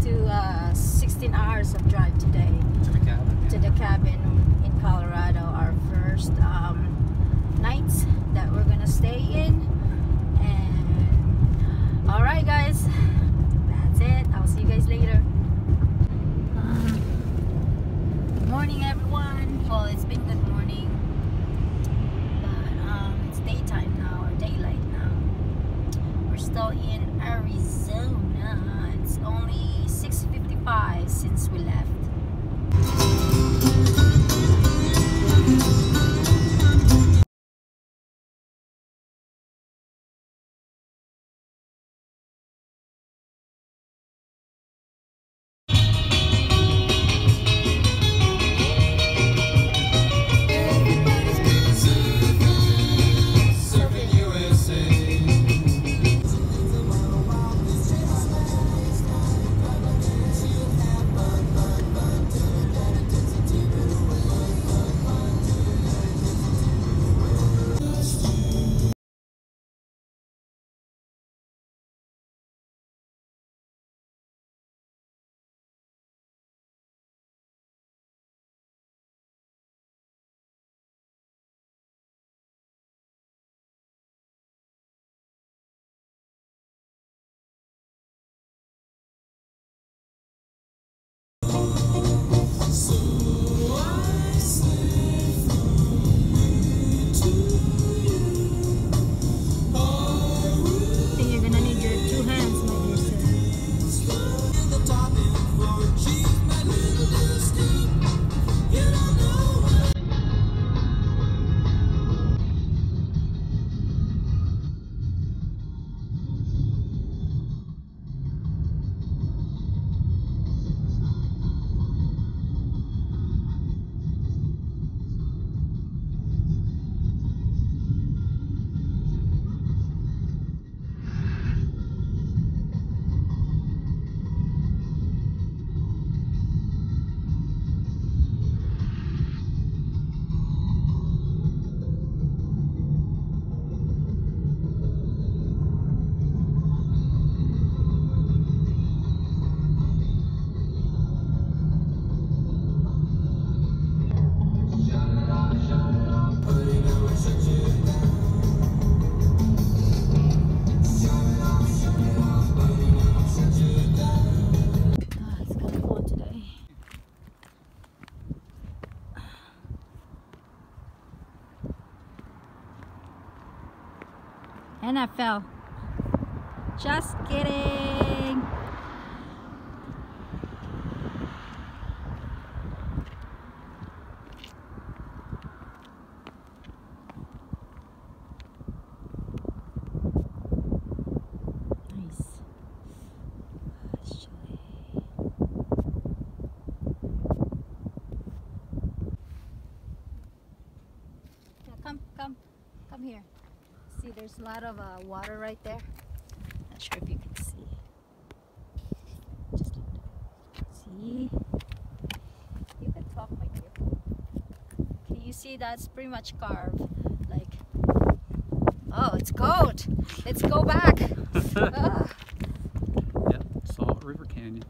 16 to uh, 16 hours of drive today To the cabin. to the cabin in Colorado. Our first um, Fell. Just kidding. Come, come, come here. See, there's a lot of uh, water right there. Not sure if you can see. Just see. You can talk, my dear. Can you see that's pretty much carved? Like, oh, it's cold. Let's go back. Ah. Yep. Salt River Canyon.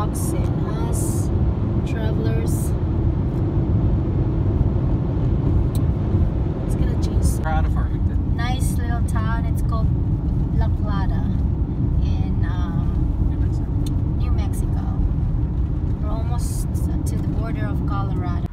rocks and us travelers. It's gonna change. We're out of Farmington. Nice little town. It's called La Plata in um, New, Mexico. New Mexico. We're almost to the border of Colorado.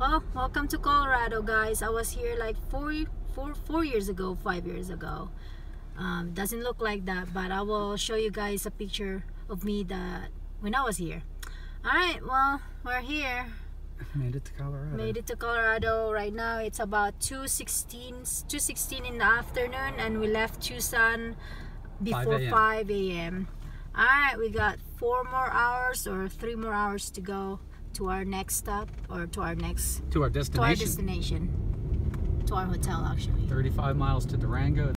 Well, welcome to Colorado, guys. I was here like four, four, four years ago, five years ago. Um, doesn't look like that, but I will show you guys a picture of me that when I was here. All right, well, we're here. Made it to Colorado. Made it to Colorado. Right now, it's about 2:16, 2:16 in the afternoon, and we left Tucson before 5 5 a.m. All right, we got four more hours or three more hours to go to our next stop or to our next To our destination. to our destination. destination, to our hotel actually. 35 miles to Durango.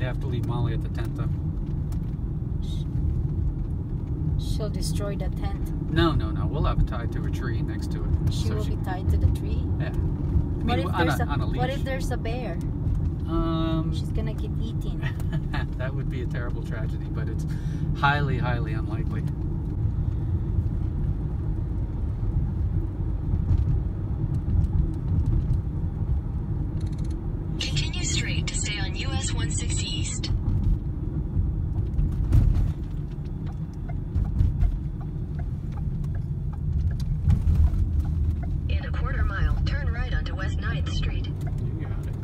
We'd have to leave Molly at the tent though. She'll destroy the tent. No, no, no. We'll have it tied to a tree next to it. She So will be tied to the tree. Yeah. I What if on there's a, a, on a what if there's a bear? Um, She's gonna get eaten. that would be a terrible tragedy, but it's highly, highly unlikely. Continue straight to stay on US 160 East. In a quarter mile, turn right onto West 9th Street. You got it.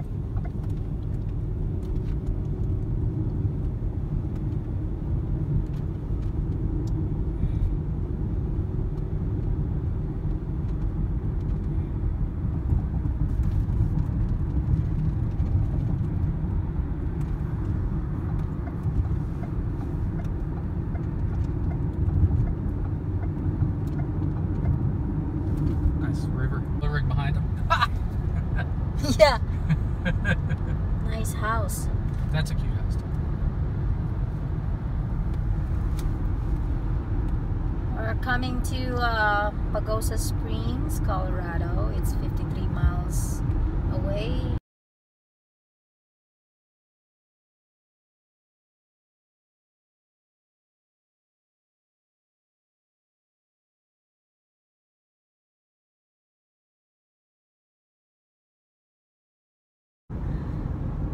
Nice river. The rig behind him. yeah. Nice house. That's a cute house. too. We're coming to uh, Pagosa Springs, Colorado. It's 53 miles away.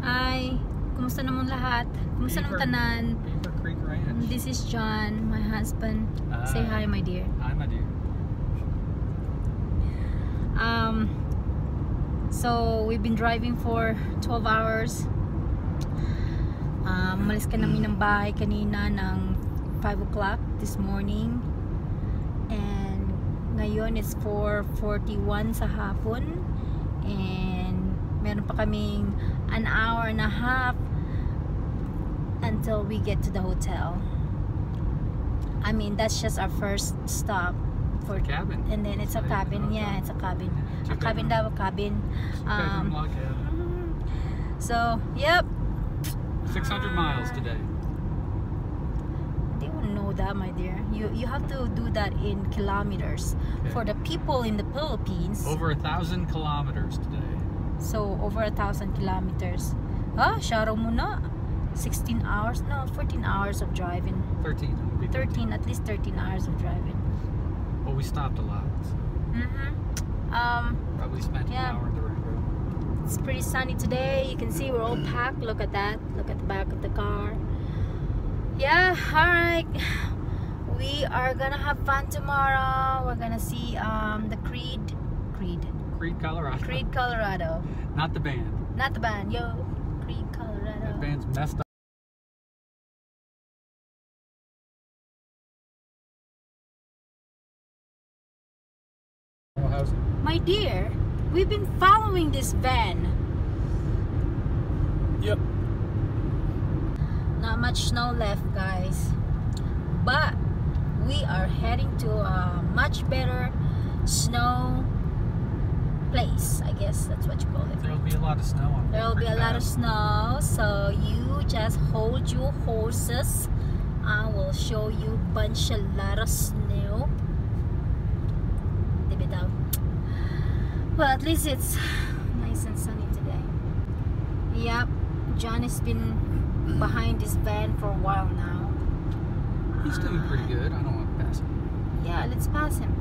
Hi, kumusta naman lahat? Kumusta naman tanan? Beaver Creek Ranch. This is John, my husband. Say hi, my dear. Hi, my dear. Um, so we've been driving for 12 hours. Um, malis ka namin ng bahay kanina ng 5 o'clock this morning. And ngayon it's 4.41 sa hapon. And meron pa kaming an hour and a half until we get to the hotel. I mean, that's just our first stop. For, The cabin. and then it's a like cabin. Yeah, it's a cabin. Two A cabin daw, cabin. Um, cabin. So, yep. 600 miles today. They won't know that, my dear. You you have to do that in kilometers. Okay. For the people in the Philippines, Over a thousand kilometers today. so over a thousand kilometers. Ah, sharo mo na. 16 hours? No, 14 hours of driving. 13. It would be 13, at least 13 hours of driving. Well, we stopped a lot. So Mm-hmm. Um, probably spent Yeah. an hour in Durango. It's pretty sunny today. You can see we're all packed. Look at that. Look at the back of the car. Yeah, alright. We are gonna have fun tomorrow. We're gonna see um the Creede Creede. Creede, Colorado. Creede Colorado. Not the band. Not the band, yo. Creede That Colorado. band's messed up. Dear, we've been following this van. Yep. Not much snow left, guys. But we are heading to a much better snow place. I guess that's what you call it. There'll be a lot of snow on There will be a lot of snow, so you just hold your horses. I will show you bunch a lot of snow. Diba daw? Well, at least it's nice and sunny today. Yep, John has been behind this van for a while now. He's doing pretty good. I don't want to pass him. Yeah, let's pass him.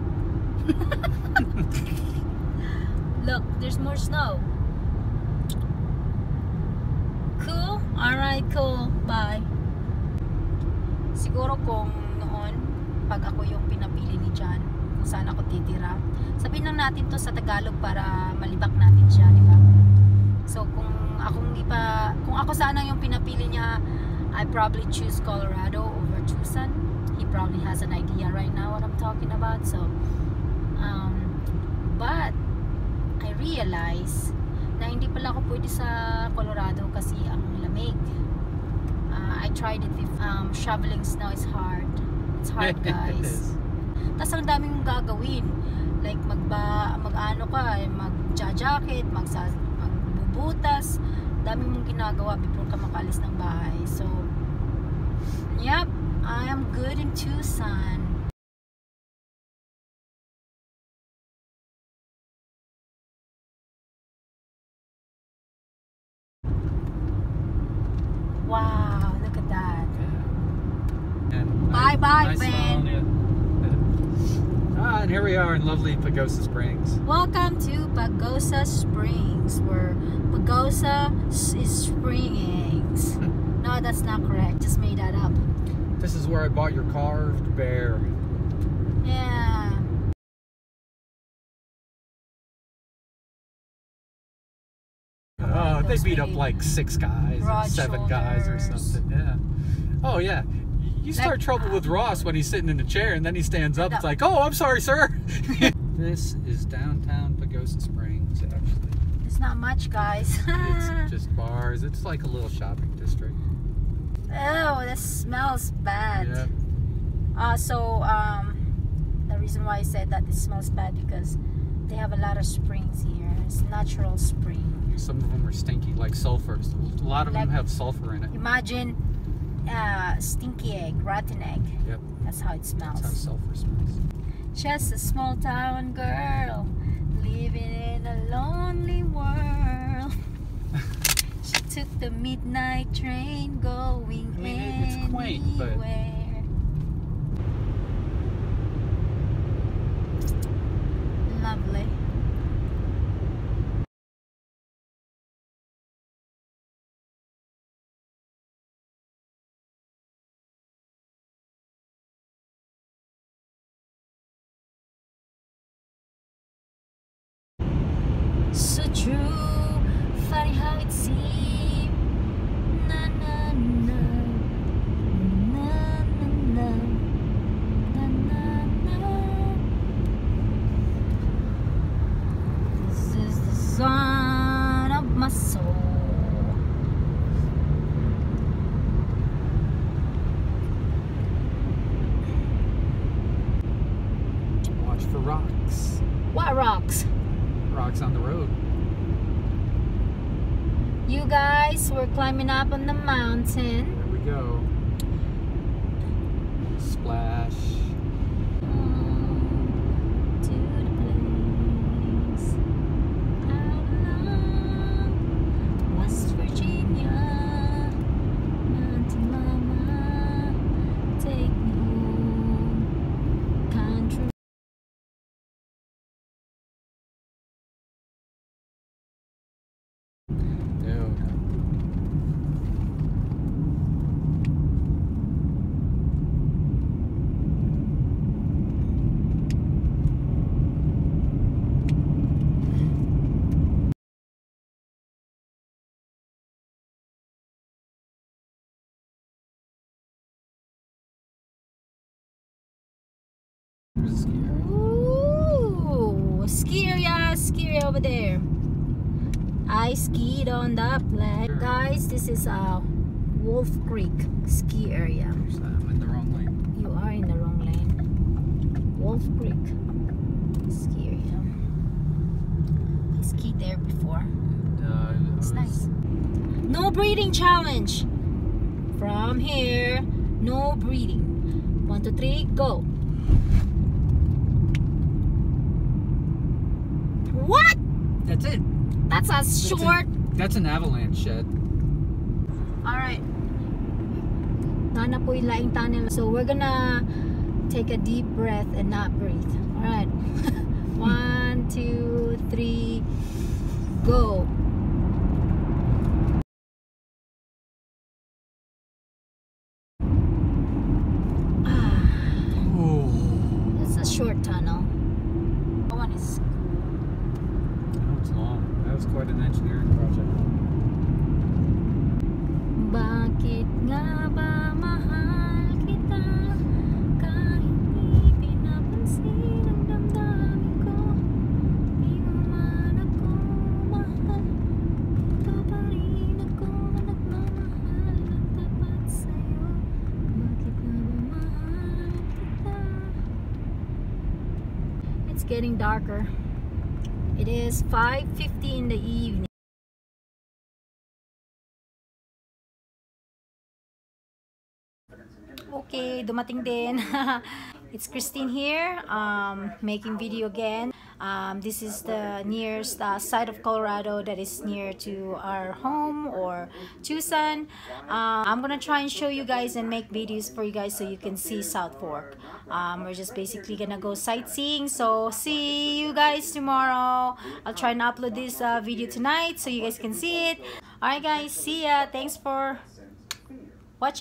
Look, there's more snow. Cool? Alright, cool. Bye. Siguro kung noon, pag ako yung pinapili ni John, kung saan ako titira, sabihin lang natin to sa Tagalog para malibak natin siya, di ba? So, kung akong ipa, kung ako sana yung pinapili niya, I probably choose Colorado over Tucson. He probably has an idea right now what I'm talking about. So, um, but I realize na hindi pala ako pwede sa Colorado kasi ang lamig. Uh, I tried it. If, um, shoveling snow is hard. It's hard, guys. Tapos ang dami mong gagawin. Like magba mag-ano ka, eh, mag-jacket, magsa magbubutas, dami mong ginagawa before ka makalis ng bahay. So, yep, I am good in Tucson. Wow, look at that. And Bye, bye, nice Ben. Ah, and here we are in lovely Pagosa Springs. Welcome to Pagosa Springs, where Pagosa is Springs. no, that's not correct. Just made that up. This is where I bought your carved bear. Yeah. Oh, they beat up like six guys, or seven guys, or something. Yeah. Oh yeah. You start Like- trouble with Ross when he's sitting in the chair, and then he stands up. It's like, oh, I'm sorry, sir. this is downtown Pagosa Springs, actually. It's not much, guys. It's just bars. It's like a little shopping district. oh, this smells bad. Yeah. Uh, so, um, the reason why I said that it smells bad because they have a lot of springs here. It's natural spring. Some of them are stinky, like sulfur. A lot of them have sulfur in it. Imagine uh, stinky egg, rotten egg. Yep. That's how it smells. That's how sulfur smells. Just a small town girl living in a lonely world. she took the midnight train going I mean, it- it's quaint, but- anywhere. Lovely. So true, funny how it seemed. Na na na, na na na, na na na. This is the son of my soul. Watch for rocks. What rocks? Rocks on the road. You guys, we're climbing up on the mountain. There we go. Splash. to the place out along West Virginia. Mountain Mama, take me home. Country. Dude. There's a ski area. Ooh, ski area, ski area over there. I skied on the flat. Sure. Guys, this is uh, Wolf Creek ski area. I'm in the wrong lane. You are in the wrong lane. Wolf Creek ski area. I skied there before. And, uh, It's nice. No breathing challenge. From here, no breathing. One, two, three, go. What? That's it. That's a That's short. an- that's an avalanche shed. Alright. Nana po yung laing tunnel. So we're gonna take a deep breath and not breathe. All right. One, two, three, go. Darker It is 5.50 in the evening Okay, dumating din. it's Kristine here, um, making video again. Um, this is the nearest uh, side of Colorado that is near to our home or Tucson. Uh, I'm gonna try and show you guys and make videos for you guys so you can see South Fork. Um, we're just basically gonna go sightseeing. So see you guys tomorrow. I'll try and upload this uh, video tonight so you guys can see it. Alright guys, see ya. Thanks for watching.